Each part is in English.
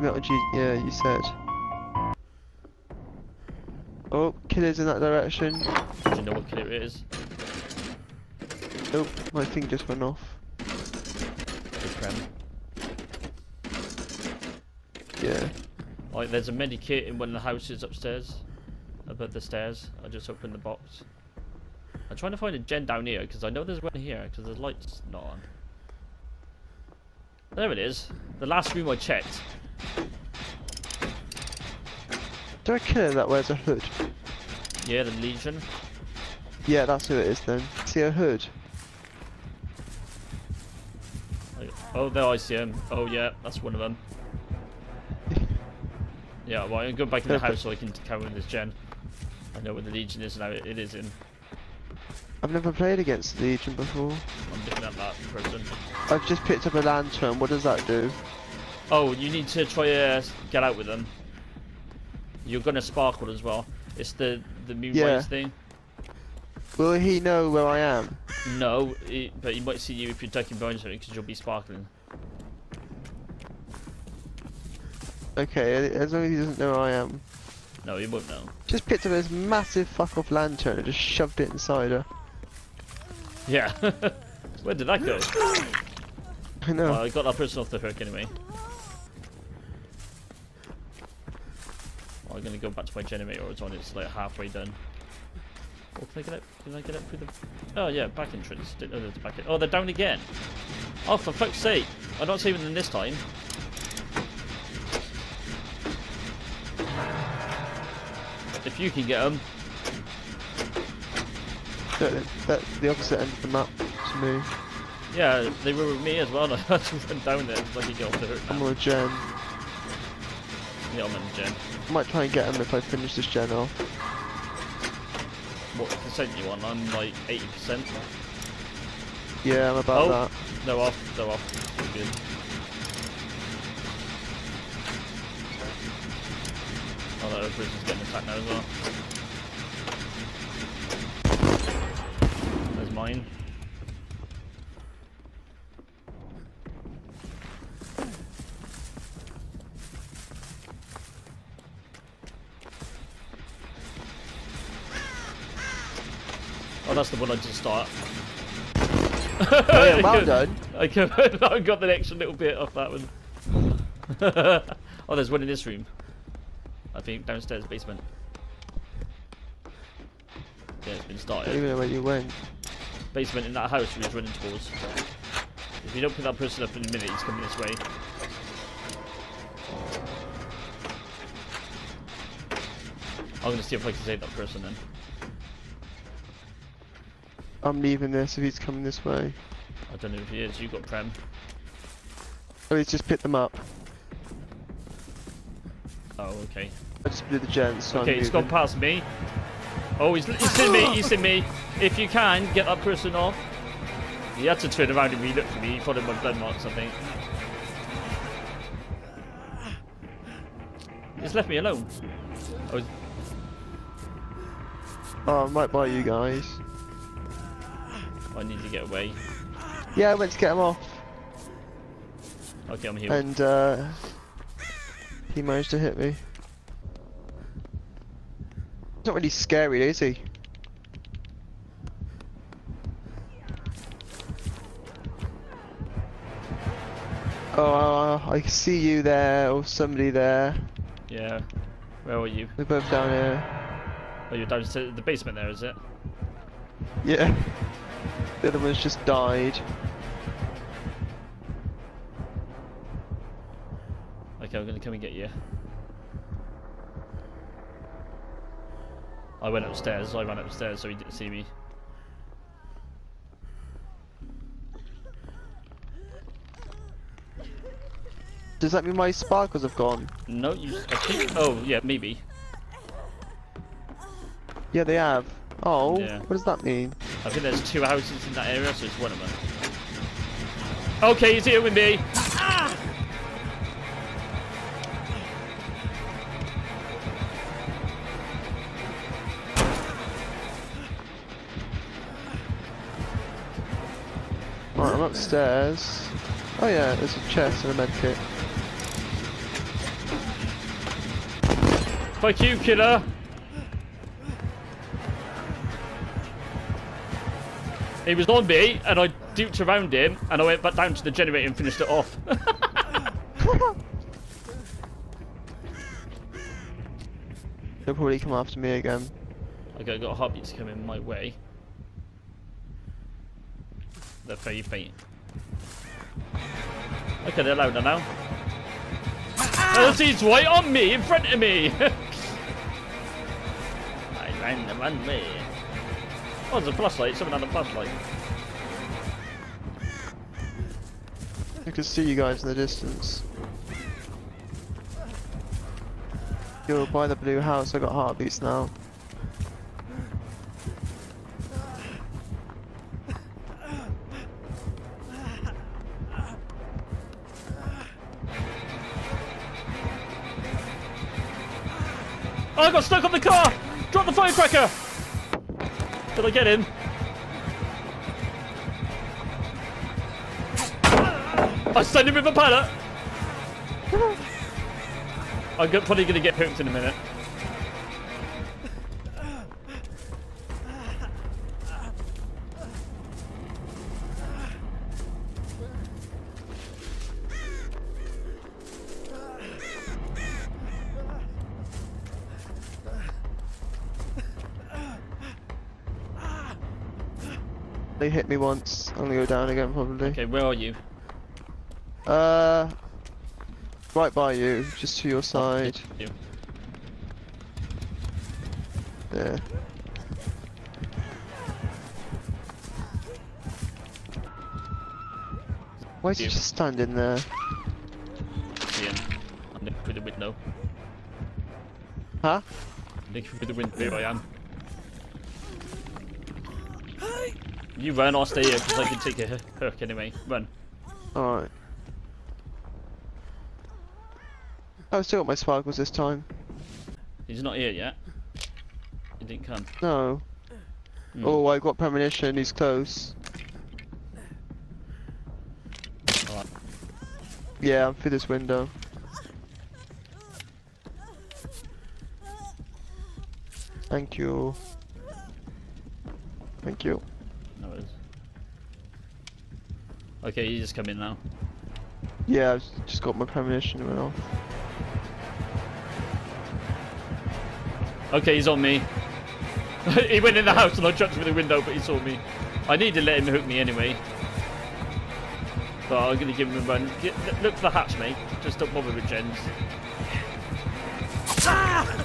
Yeah, you said. Oh, killer's in that direction. Do you know what killer it is? Oh, my thing just went off. Yeah. Oh, there's a medikit in one of the houses upstairs. Above the stairs. I just opened the box. I'm trying to find a gen down here because I know there's one here because the light's not on. There it is. The last room I checked. Do I kill that wears a hood? Yeah, the Legion. Yeah, that's who it is then. See a hood? Oh, there I see him. Oh yeah, that's one of them. Yeah, well, I'm going back in the house so I can carry on this gen. I know where the Legion is now. It is in. I've never played against the Legion before. I'm looking at that person. I've just picked up a lantern. What does that do? Oh, you need to try to get out with them. You're gonna sparkle as well. It's the the moon Yeah. thing. Will he know where I am? No, he, but he might see you if you're ducking behind something because you'll be sparkling. Okay, as long as he doesn't know where I am. No, he won't know. Just picked up this massive fuck off lantern and just shoved it inside her. Yeah. Where did that go? I know. Well, I got that person off the hook anyway. I'm gonna go back to my generator. It's on. It's like halfway done. Oh, can I get up? Can I get up through the? Oh yeah, back entrance. Didn't know uh, there's a back. En- oh, they're down again. Oh, for fuck's sake! I'm not saving them this time. If you can get them, That, that, the opposite end of the map to me. yeah, they were with me as well. I had to run down there could get off the hook. I'm on a gen. Yeah, I'm on gen. I might try and get him if I finish this gen off. What percent you on? I'm like 80%. Yeah, I'm about Oh. that. No off, no off. Good. Oh, that other person's getting attacked now as well. There's mine. One I just start. Oh, yeah, well done. I can, I got the extra little bit off that one. oh, there's one in this room. I think downstairs basement. Yeah, it's been started. even where you went. Basement in that house we was running towards. If you don't pick that person up in a minute, he's coming this way. I'm gonna see if I can save that person then. I'm leaving this if he's coming this way. I don't know if he is. You got Prem. Oh, he's just picked them up. Oh, okay. I just blew the gen, so Okay, he's gone past me. Oh, he's, he's seen me, he's seen me. If you can, get that person off. He had to turn around and relook for me. He followed my blood marks, I think. He's left me alone. I was, Oh, I'm right by you guys. I need to get away. Yeah, I went to get him off, Okay, I'm here. and uh, he managed to hit me. He's not really scary, is he? Oh, uh, I see you there, or somebody there. Yeah. Where are you? They're both down here. Oh, you're down to the basement there, is it? Yeah. The other one's just died. Okay, I'm gonna come and get you. I went upstairs. I ran upstairs so he didn't see me. Does that mean my sparkles have gone? No, you. I think. Oh, yeah, maybe. Yeah, they have. Oh, Yeah. what does that mean? I think there's two houses in that area, so it's one of them. Okay, he's here with me. Ah. Right, I'm upstairs. Oh yeah, there's a chest and a medkit. Fuck you, killer. He was on me, and I duped around him, and I went back down to the generator and finished it off. They'll probably come after me again. okay, I've got a heartbeats coming my way. They're very faint. Okay, they're louder now. Ah! Oh, he's right on me, in front of me! I ran the runway. Oh, there's a flashlight. Someone had a flashlight. I can see you guys in the distance. You're by the blue house, I got heartbeats now. Oh, I got stuck on the car! Drop the firecracker! Did I get him? I stunned him with a pallet! I'm probably gonna get hooked in a minute. They hit me once, I'm gonna go down again probably. Okay, where are you? Uh, right by you, just to your side. You. There. Why is he You. just standing there? Ian. I'm looking through the window. Huh? Looking through the window, here I am. You run, I'll stay here because I can take a hook anyway. Run. Alright. I've still got my sparkles this time. He's not here yet. He didn't come. No. Hmm. Oh, I got premonition, he's close. Alright. Yeah, I'm through this window. Thank you. Thank you. No, it is. Okay, you just come in now. Yeah, I've just got my premonition went off. Okay, he's on me. he went in the house and I jumped through the window, but he saw me. I need to let him hook me anyway. But I'm gonna give him a run. Get, look for the hatch, mate. Just don't bother with gens. Ah!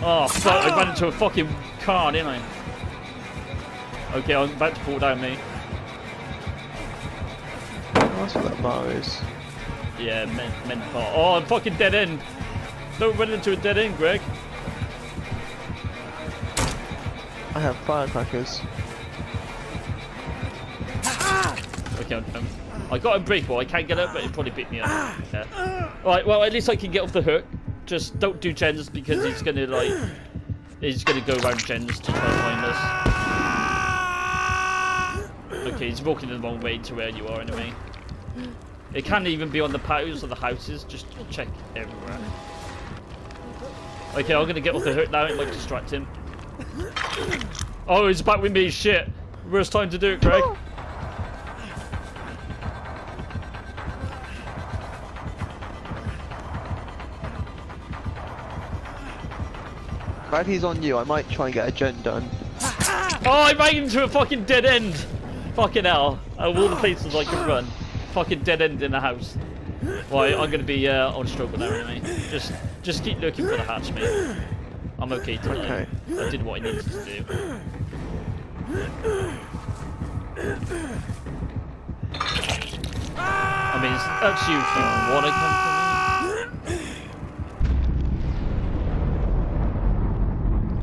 Oh, fuck, I ah! ran into a fucking car, didn't I? Okay, I'm about to fall down, mate. That's what that bar is. Yeah, men, men part. Oh, I'm fucking dead end. Don't run into a dead end, Greg. I have firecrackers. Okay, I'm, I'm, I got a breakable. I can't get up, but it probably beat me up. Yeah. Alright, well, at least I can get off the hook. Just don't do gens because he's gonna, like, he's gonna go around gens to try and find us. Okay, he's walking the wrong way to where you are anyway. It can't even be on the patios or the houses. Just check everywhere. Okay, I'm gonna get off the hook now. It might distract him. Oh, he's back with me. Shit. Worst time to do it, Greg. If he's on you, I might try and get a gen done. Oh, I ran into a fucking dead end. Fucking hell. Out Of all the places I could run. Fucking dead end in the house. Right, I'm gonna be uh, on stroke now anyway. Just, just keep looking for the hatch, mate. I'm okay tonight. Okay. I did what I needed to do. I mean, it's up to you if you want to come for me.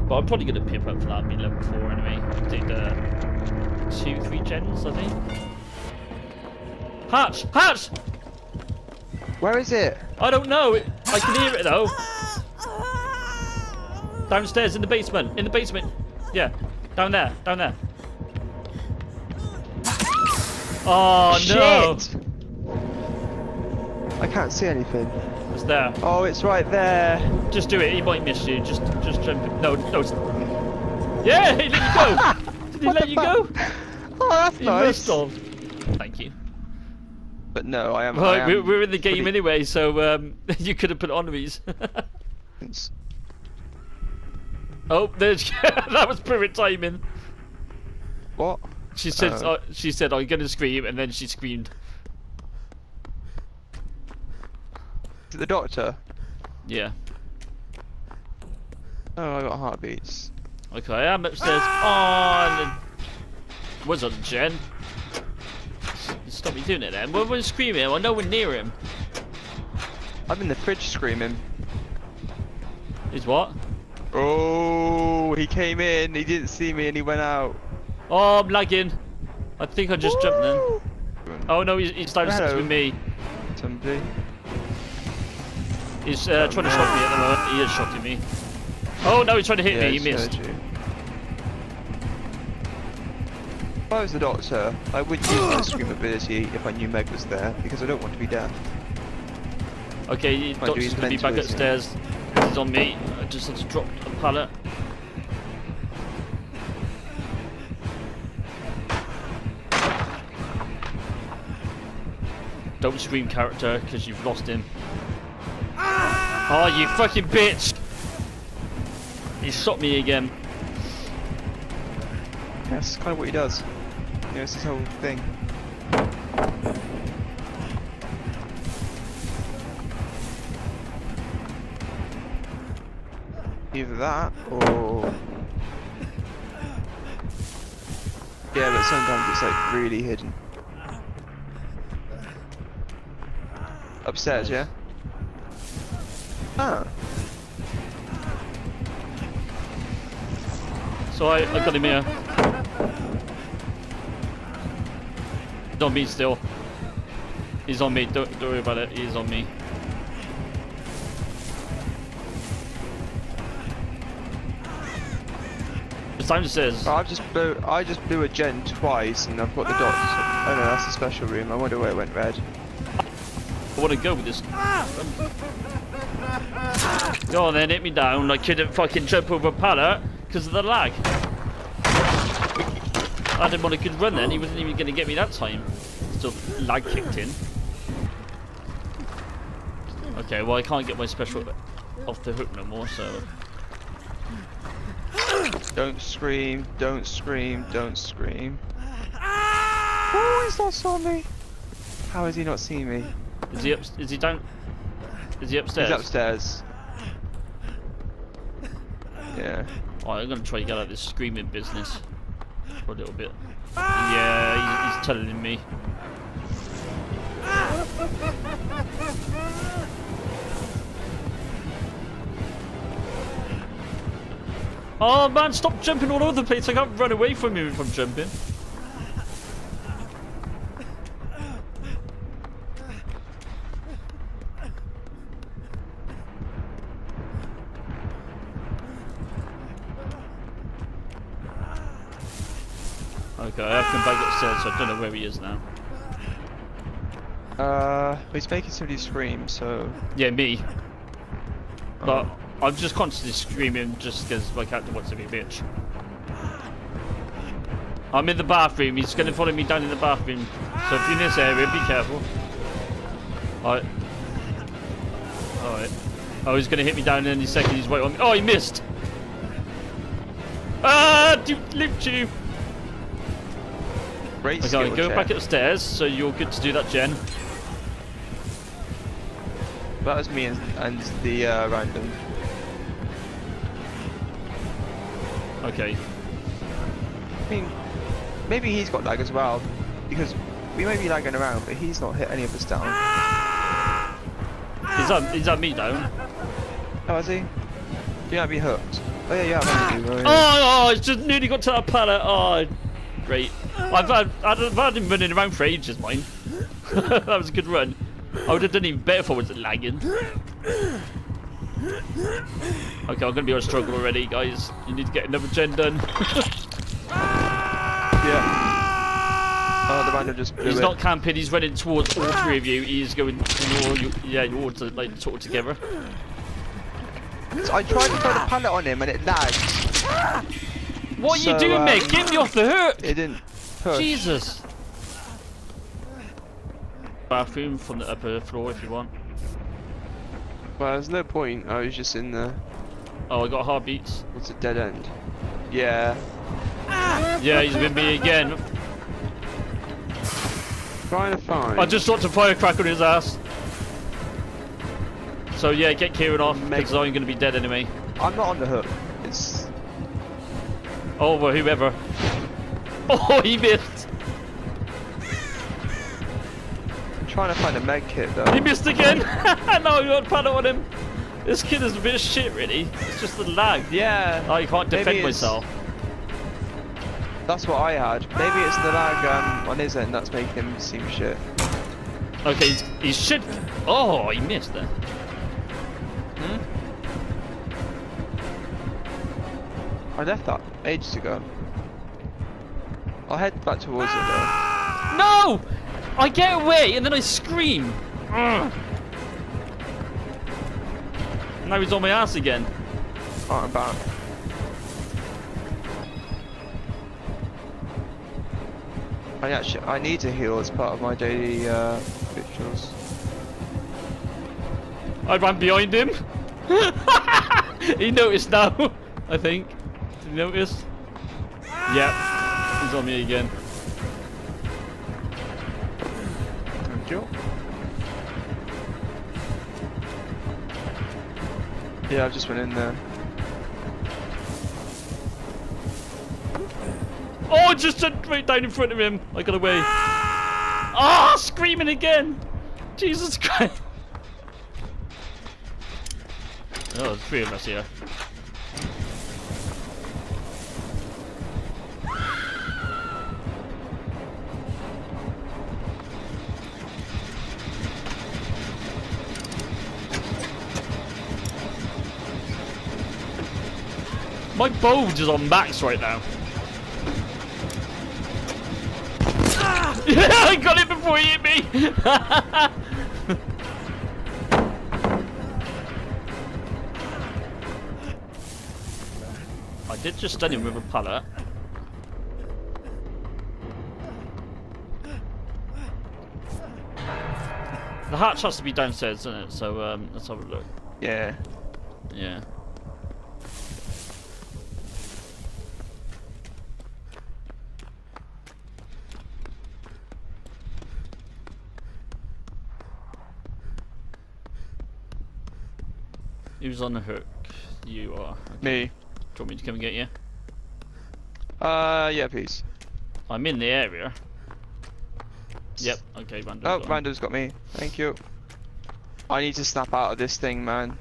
But I'm probably gonna pip up for that. Be level four anyway. Did uh, two, three gens, I think. Hatch! Hatch! Where is it? I don't know. It, I can hear it though. Downstairs in the basement. In the basement. Yeah. Down there. Down there. Oh no. I can't see anything. It's there. Oh, it's right there. Just do it. He might miss you. Just, just jump. in. No, no. Yeah, he let you go. Did he let you go? Oh, that's He nice. have. Thank you. But no, I am. I am we're, we're in the game fully- anyway, so um, you could have put on these. oh, there's that was perfect timing. What? She said, Oh. uh, she said, I'm gonna scream, and then she screamed. The doctor? Yeah. Oh, I got heartbeats. Okay, I'm upstairs. Oh, and then... was on gen. Stop me doing it then. We're, we're screaming. I'm nowhere near him. I'm in the fridge screaming. Is what? Oh, he came in. He didn't see me, and he went out. Oh, I'm lagging. I think I just jumped then. Oh no, he's, he's downstairs Hello. with me. Somebody. He's uh, trying to shot me at the moment. He is shooting me. Oh no, he's trying to hit Yeah, me. He missed. you. If I was the doctor, I would use my scream ability if I knew Meg was there, because I don't want to be deaf. Okay, do Doctor's gonna be back upstairs. He's on me. I just had to drop a pallet. Don't scream character, because you've lost him. Oh, you fucking bitch! He shot me again. That's kind of what he does. Know, it's this whole thing. Either that, or... Yeah, but sometimes it's like really hidden. Upstairs, yeah? Ah. So I, I got him here. He's on me still. He's on me. Don't, don't worry about it. He's on me. It's downstairs. Oh, I've just blew, I just blew a gen twice and I've got the dots. Oh no, that's a special room. I wonder where it went red. I want to go with this. Go on then, hit me down. I couldn't fucking jump over a pallet because of the lag. I didn't want a good run then. He wasn't even going to get me that time. Still lag kicked in. Okay, well I can't get my special off the hook no more, so Don't scream, don't scream, don't scream. Oh, he's not saw me. How has he not seen me? is he up? Is he down? Is he upstairs? He's upstairs. Yeah. Alright, I'm gonna try to get out of this screaming business for a little bit. Ah! Yeah, he's, he's telling me. Oh man, stop jumping all over the place. I can't run away from you if I'm jumping. So I don't know where he is now. Uh, he's making somebody scream, so. Yeah, me. But Oh. I'm just constantly screaming just because my character wants to be a bitch. I'm in the bathroom. He's going to follow me down in the bathroom. So if you're in this area, be careful. Alright. Alright. Oh, he's going to hit me down in any second. He's waiting on me. Oh, he missed! Ah! Do lift you! Great Okay, go check. back upstairs, so you're good to do that, gen. That was me and, and the uh, random. Okay. I mean, maybe he's got lag as well, because we may be lagging around, but he's not hit any of us down. Is that, is that me down? Oh, is he? You might be hooked. Oh yeah, yeah, you? Oh. Oh, oh, it's just nearly got to that pallet. Oh, great. I've had, I've had him running around for ages, mine. that was a good run. I would have done even better if I wasn't lagging. Okay, I'm going to be on a struggle already, guys. You need to get another gen done. Yeah. Oh, the kind of just blew He's it. not camping. He's running towards all three of you. He's going, all you, yeah, you're all to, like sort of together. I tried to throw the pallet on him and it lagged. What are So, you doing, uh, mate? Get me off the hook! It didn't push. Jesus. Bathroom from the upper floor if you want. Well, there's no point. I was just in the. Oh, I got heartbeats. It's a dead end. Yeah. Ah! Yeah, he's with me again. Trying to find. I just dropped a firecracker on his ass. So yeah, get Kieran off Meg- because I'm going to be dead anyway. I'm not on the hook. It's. Oh, well, whoever. Oh, he missed. I'm trying to find a med kit though. He missed again. no, I got panel on him. This kid is a bit of shit, really. It's just the lag. Yeah. Oh, I can't defend myself. That's what I had. Maybe it's the lag um, on his end that's making him seem shit. Okay, he's, he should. Oh, he missed there. Hmm? I left that ages ago. I'll head back towards it though. No! I get away and then I scream. Ugh. Now he's on my ass again. Alright, I'm back. I actually I need to heal as part of my daily uh, rituals. I ran behind him. he noticed now, I think. Did he notice? Yep. He's on me again. Thank you. Yeah, I just went in there. Oh, just jumped right down in front of him. I got away. Ah, screaming again. Jesus Christ. Oh, there's three of us here. My bulge is on max right now. Yeah, I got it before he hit me. I did just stun him with a pallet. The hatch has to be downstairs, doesn't it? So um, let's have a look. Yeah. Yeah. Who's on the hook? You are. Okay. Me. Do you want me to come and get you? Uh, yeah, please. I'm in the area. Yep. Okay, Rando's Oh, on. Rando's got me. Thank you. I need to snap out of this thing, man.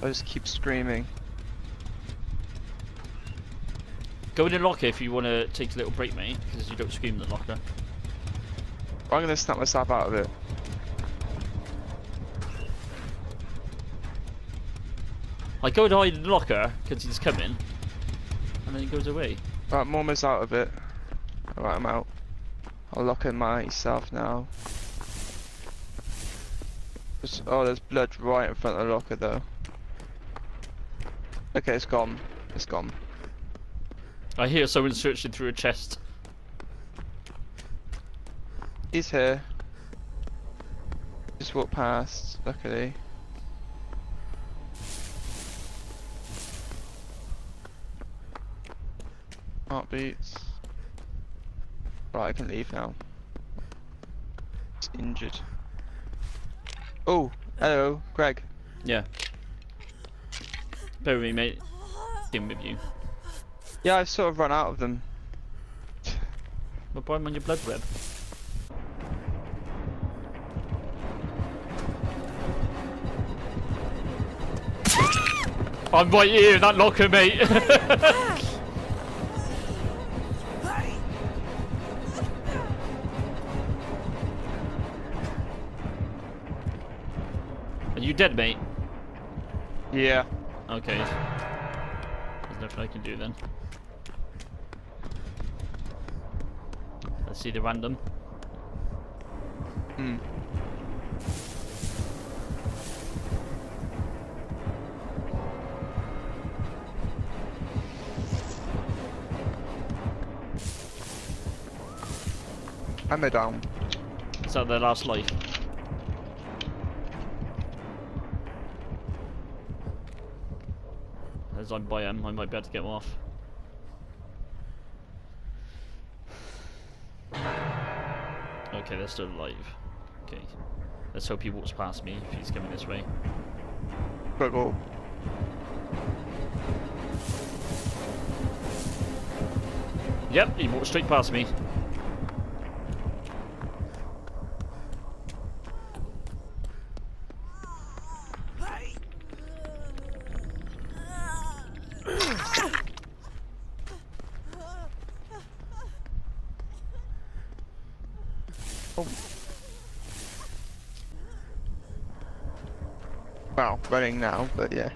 I just keep screaming. Go in the locker if you want to take a little break, mate, because you don't scream in the locker. I'm gonna snap myself out of it. I go to hide in the locker because he's coming, and then he goes away. Right, I'm almost out of it. Alright, I'm out. I'll lock in myself now. Oh, there's blood right in front of the locker though. Okay, it's gone. It's gone. I hear someone searching through a chest. He's here. Just walked past, luckily. Heartbeats. Right, I can leave now. It's injured. Oh, hello, Greg. Yeah. Bear with me, mate. Dealing with you. Yeah, I've sort of run out of them. But buy him on your blood web. I'm right here in that locker, mate. Are you dead, mate? Yeah. Okay. There's nothing I can do then. Let's see the random. Hmm. Ammo down. Is that their last life? As I'm by them, I might be able to get them off. Okay, they're still alive. Okay. Let's hope he walks past me if he's coming this way. Struggle. Yep, he walked straight past me. Well, running now, but yeah.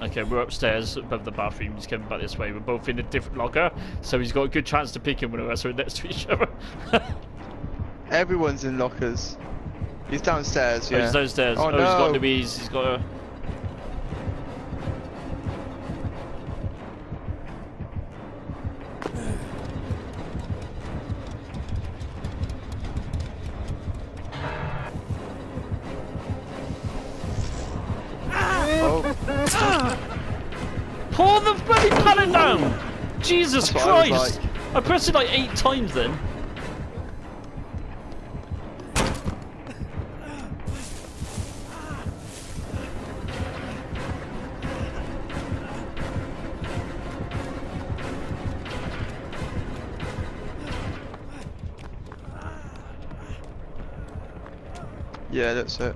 Okay, we're upstairs above the bathroom. He's coming back this way. We're both in a different locker, so he's got a good chance to pick him when we're next to each other. Everyone's in lockers. He's downstairs, Oh, yeah. he's downstairs. Oh, Oh, he's got no. Louise. He's got a. I pressed it like eight times then. yeah, that's it.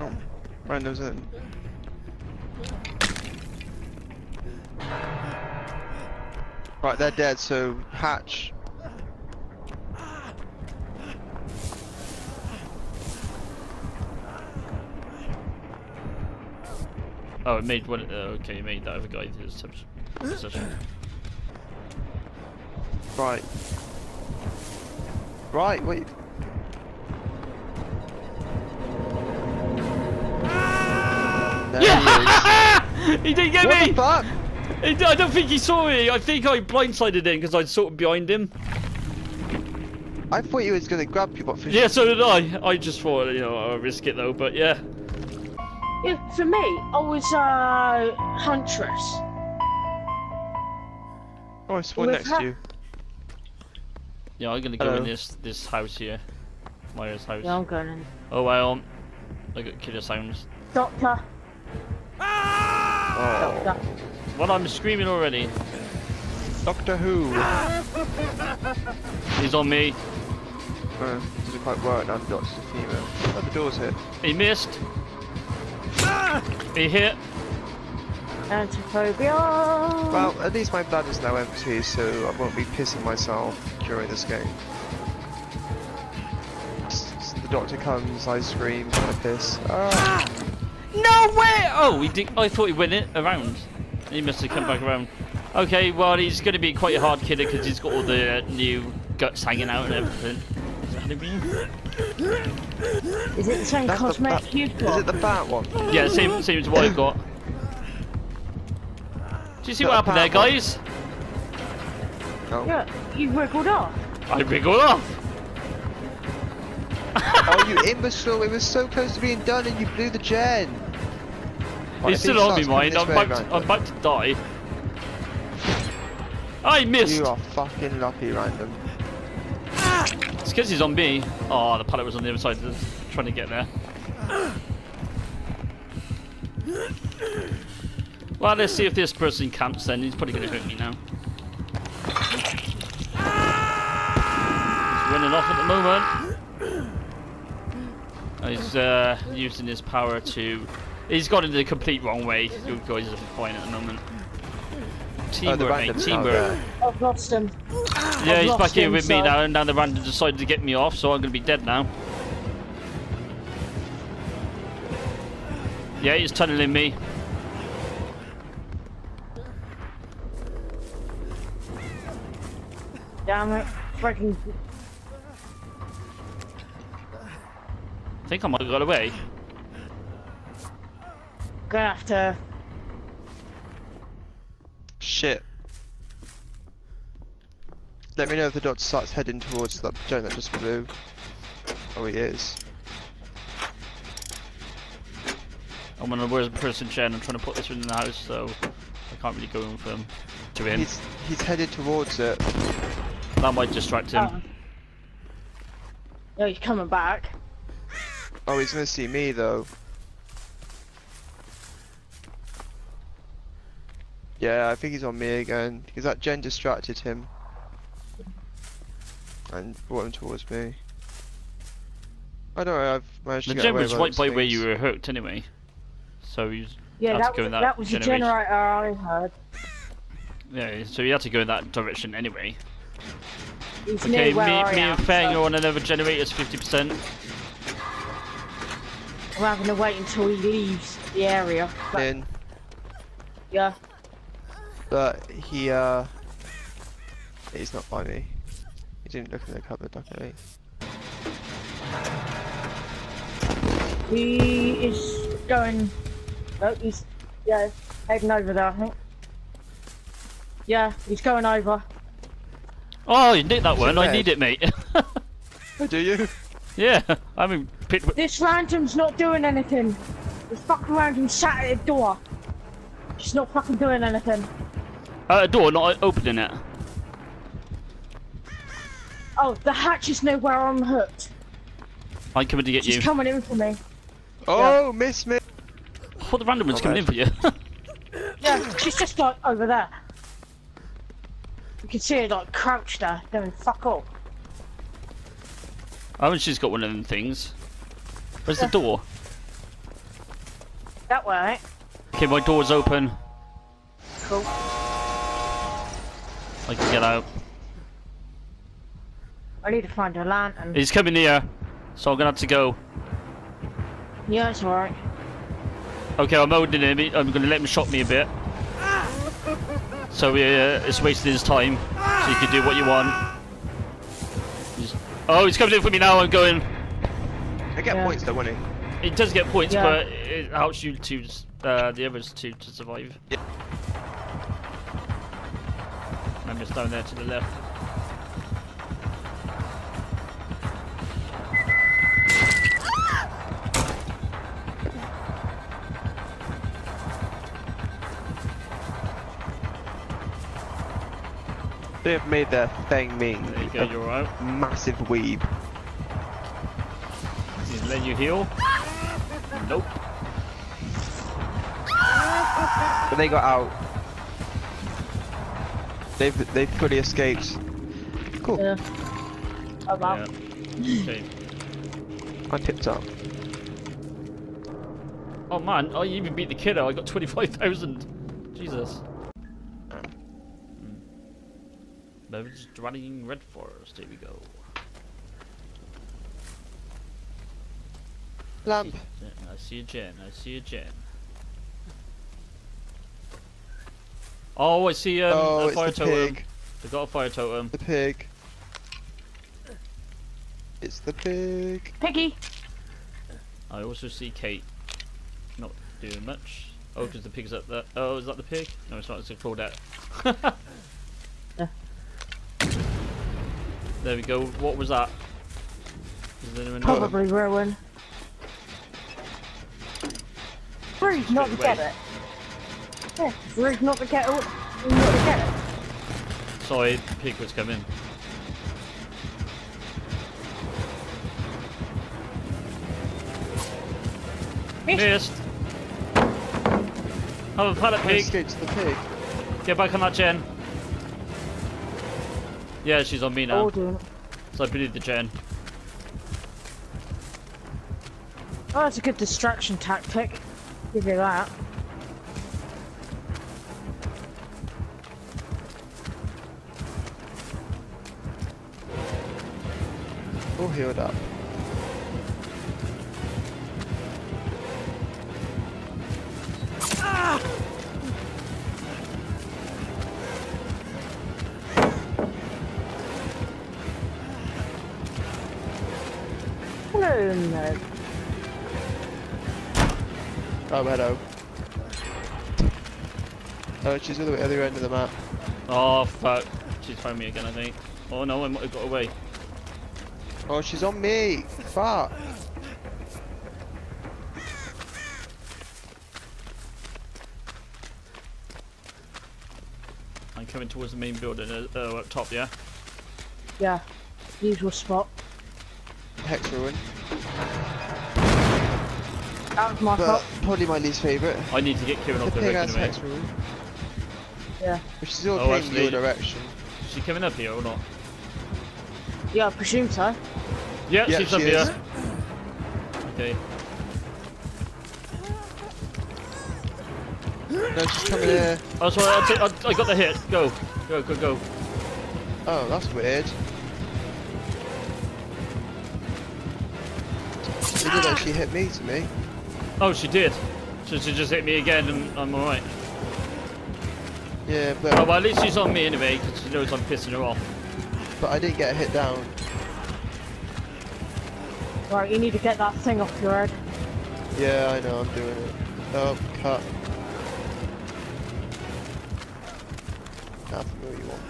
Oh, in. Right, they're dead, so hatch. Oh, it made one. Uh, okay, it made that other guy his position. Right. Right, wait. There he is. he didn't get What me! the fuck? He d- I don't think he saw me. I think I blindsided him because I'd sort of behind him. I thought he was gonna grab you, but for Yeah, so did I. I just thought, you know, I'll risk it though, but yeah. Yeah, for me, I was uh, huntress. Oh, I spawned next to you. Yeah, I'm gonna go in this this house here. Myers' house. Yeah, I'm going in. Oh well. I got killer sounds. Doctor, Oh, doctor. Well, I'm screaming already. Doctor Who. He's on me. Uh, doesn't quite work now. The doctor's a female. Oh, the door's hit. He missed. He hit. Antiphobia. Well, at least my bladder's now empty, so I won't be pissing myself during this game. S- s- The doctor comes, I scream, I piss. Ah. No way! Oh, he did. I thought he went it around. He must have come back around. Okay, well, he's going to be quite a hard killer because he's got all the uh, new guts hanging out and everything. Is that Halloween? Is it the same That's the cosmetic bat- you've Is it the bat one? Yeah, same, same as what I've got. Do you see what happened there, guys? No. Yeah, you wriggled off. I wriggled off. oh, you imbecile! It was so close to being done, and you blew the gen. Right, He's still on me, mind. I'm about, to, I'm about to die. I missed. You are fucking lucky, random. It's because he's on me. Oh, the pallet was on the other side, trying to get there. Well, let's see if this person camps then. He's probably going to hurt me now. He's running off at the moment. He's uh, using his power to... He's gone in the complete wrong way. You guys are fine at the moment. Oh, the Teamwork, mate. random's now Teamwork. there. I've lost him. Yeah, I've he's lost back here him, with me now, and now the random decided to get me off, so I'm going to be dead now. Yeah, he's tunneling me. Damn it. Freaking. I think I might have got away. Gonna have to. Shit. Let me know if the doctor starts heading towards that giant that just blew. Oh, he is. I'm on a where's the person Chen. I'm trying to put this one in the house, so I can't really go in for him. To him. He's he's headed towards it. That might distract him. Oh. Yeah, he's coming back. Oh, he's gonna see me though. Yeah, I think he's on me again because that gen distracted him and brought him towards me. I don't know. I've managed The to get gen away was right by those where you were hooked anyway. So he's Yeah, Had to that go was, in that that was the generator uh, I heard. yeah, so you had to go in that direction anyway. He's Okay, near where me, I me am. and Feng so are on another generator, it's 50%. We're having to wait until he leaves the area. But, in, yeah. But he uh, he's not by me. He didn't look in the cupboard, luckily. He is going. Oh, he's yeah heading over there. I think. Yeah, he's going over. Oh, you need that it one, I need it, mate. Oh, do you? yeah, I mean, picked. This random's not doing anything. This fucking random sat at the door. She's not fucking doing anything. Uh, a door, not opening it. Oh, the hatch is nowhere I'm hooked. I'm coming to get She's you. She's coming in for me. Oh, miss me. What the random one's Oh, coming in for you? Yeah, she's just like over there. You can see her like crouched there, doing fuck all. I mean, she's got one of them things. Where's the door? That way. Okay, my door's open. Cool. I can get out. I need to find a lantern. He's coming here, so I'm gonna have to go. Yeah, it's alright. Okay, I'm holding him. I'm gonna let him shot me a bit. So uh, it's wasting his time. So you can do what you want. He's- Oh, he's coming in for me now. I'm going. I get Yeah. points though, won't he? It does get points, Yeah. but it helps you to uh, the others to to survive. Yeah. I'm just down there to the left. They've made their thing mean. There you go. You're out. Massive weeb. He's letting you heal. Nope. But they got out. They've they've fully escaped. Cool. Yeah. Oh wow. Yeah. Okay. I picked up. Oh man, I even beat the kiddo. I got 25,000. Jesus. Hmm. Beverage running Red Forest. Here we go. Lamp. I see a gen. I see a gen. Oh, I see um, oh, a it's fire the totem. pig. They got a fire totem. The pig. It's the pig. Piggy. I also see Kate not doing much. Oh, because the pig's up there. Oh, is that the pig? No, it's not. It's a Claudette. Yeah. There we go. What was that? Does anyone? Probably ruin. Rude not to Straight get away. it. Yeah, rude not to get it. Not to get it. Sorry, the pig was coming. Missed. Missed. Have a pallet I pig. escaped the pig. Get back on that gen. Yeah, she's on me now. Oh, doing it. So I believe the gen. Oh, that's a good distraction tactic. Give you that. healed up. Oh, hello. Oh, she's at the other end of the map. Oh, fuck. She's found me again, I think. Oh no, I might have got away. Oh, she's on me! Fuck! I'm coming towards the main building. Uh, uh, up top, yeah. Yeah, usual spot. Hex Ruin. That was my But fault. probably my least favourite. I need to get Kieran The off the pig hook has anyway. Hex Ruin. Yeah. But she's all Oh, came actually- your direction. Is she coming up here or not? Yeah, I presume so. Yeah, Yeah, she's she up is. here. Okay. No, she's coming here. Oh, sorry. I'll take, I'll, I got the hit. Go, go, go, go. Oh, that's weird. She did actually hit me to me. Oh, she did. So she just hit me again, and I'm all right. Yeah, Oh, but well, at least she's on me anyway, because she knows I'm pissing her off. but I didn't get a hit down. Right, you need to get that thing off your head. Yeah, I know, I'm doing it. Oh, cut. Nothing what you want.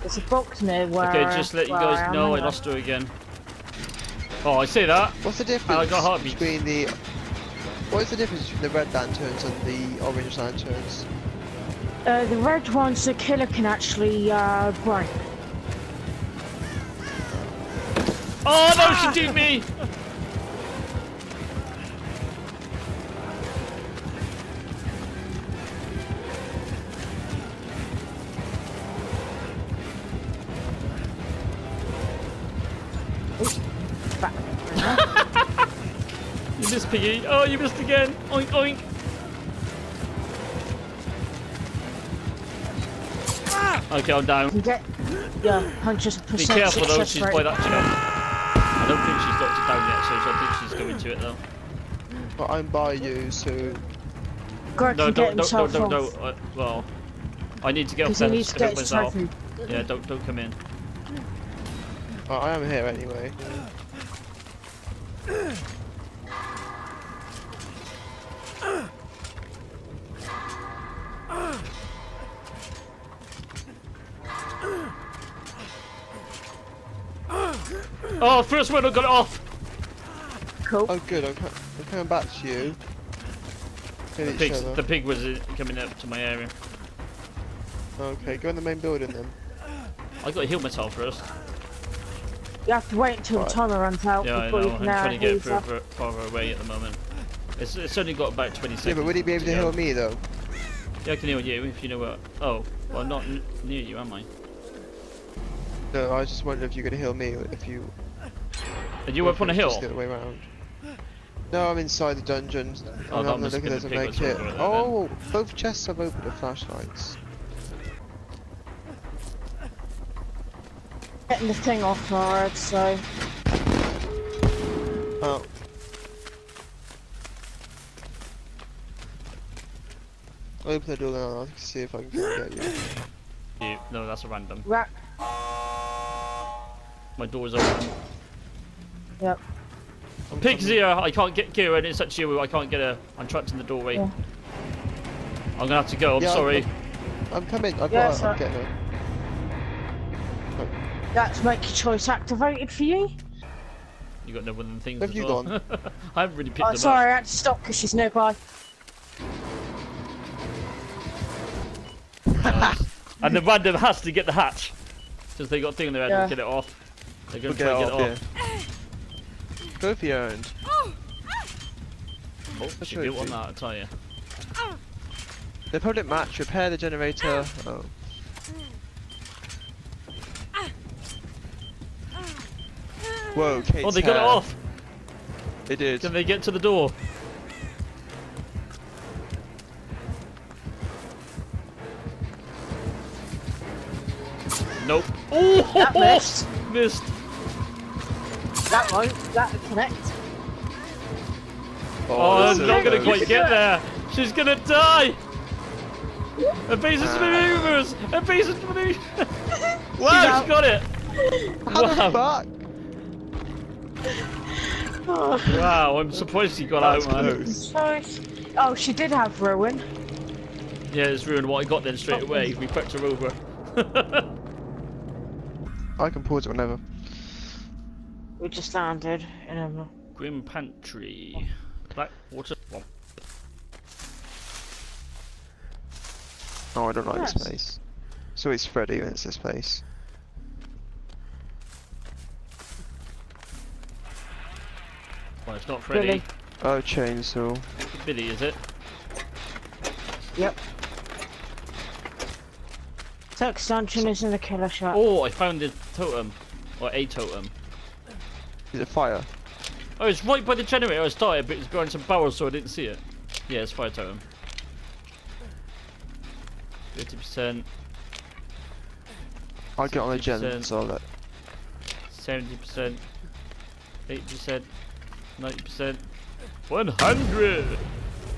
There's a box near where. Okay, just let you guys am know I lost her again. Oh, I see that. What's the I difference got heartbeats. between the what is the difference between the red lanterns and the orange lanterns? Uh, the red ones, the killer can actually uh, break. Oh no, she ah. duped me! Back. You missed, Piggy. Oh, you missed again. Oink, oink. Ah. Okay, I'm down. You get yeah, hundred Be careful though, she's rate. by that jump. I don't think she's got it down yet, so I think she's going to it though. But I'm by you, so Greg No, can get don't, don't, don't, don't, don't. Uh, well, I need to get off there to to help myself. Yeah, don't, don't come in. oh, I am here anyway. Oh, first one I got it off. Cool. Oh, good. I'm, co- I'm coming back to you. The, pigs, the pig was uh, coming up to my area. Okay, go in the main building then. I got to heal myself first. You have to wait until Right. the timer runs out Yeah, I before know. you I'm trying to get heal it further, farther away at the moment. It's, it's only got about 20 seconds. Yeah, but would he be able to go. heal me though? Yeah, I can heal you if you know where. Oh, well, I'm not n- near you, am I? No, I just wondering if you could heal me if you. And you or up on a hill? Just the other way around. No, I'm inside the dungeon. Oh, I'm having a look at the there's a pig med kit. over then. Oh, both chests have opened with flashlights. Getting the thing off our head, so Oh. Open the door now, I'll see if I can get you. You, no, that's a random. rack. My door's open. Yep. I'm Pig's coming. here. I can't get gear, and It's at you. I can't get her. I'm trapped in the doorway. Yeah. I'm gonna have to go. I'm Yeah, I'm sorry. I'm coming, I've Yeah, got sir. I'm getting it. That's make your choice activated for you. You got no one of them things Where as have you well. gone? I haven't really picked Oh, them sorry, up. I had to stop because she's nearby. And the random has to get the hatch. Because they got a thing in their head Yeah. to get it off. They're We'll gonna get try it and get off, it off. Yeah. Trophy earned. Oh, the she built on that, I tell you. The public match, repair the generator. Oh. Whoa, Kate's Oh, they got it off. They did. Can they get to the door? Nope. Oh, That missed. missed. That won't. That'll connect. Oh, this I'm not gonna quite get there. She's gonna die. A Evasive Ah. maneuvers. Evasive maneuvers. wow, out. she's got it. How Wow. the fuck? Oh, Wow, I'm surprised he got That's out, man. close. so, oh, she did have ruin. Yeah, it's ruined what I got then straight away. We fucked her over. I can pause it whenever. We just landed in a. Grim Pantry. Black water swamp. Oh, I don't like this place. So it's Freddy when it's this place. Well, it's not Freddy. Billy. Oh, chainsaw. Billy, is it? Yep. So extension is in the killer shot. Oh, I found the totem. Or a totem. Is it fire? Oh, it's right by the generator I started, but it's going some barrels so I didn't see it. Yeah, it's fire totem. 50%, I'll get on the gen, 60%. so I'll let. 70%, 80%, 90%, 100!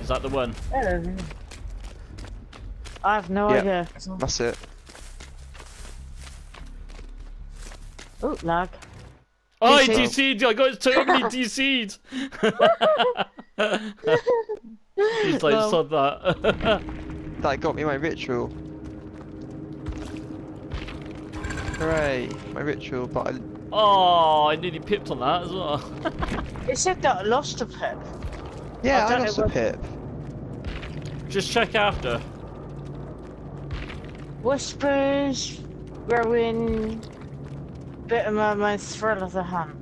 Is that the one? Um, I have no Yeah. idea. That's it. Oh, lag. Oh, he Is DC'd! I got his totem, he DC'd! He's like, Well. sod that. That got me my ritual. Hooray, my ritual, but I, oh, I nearly pipped on that as well. It said that I lost a pip. yeah, I I, lost a what- pip. Just check after. Whispers, ruin, bit of my, my thrill of the hunt.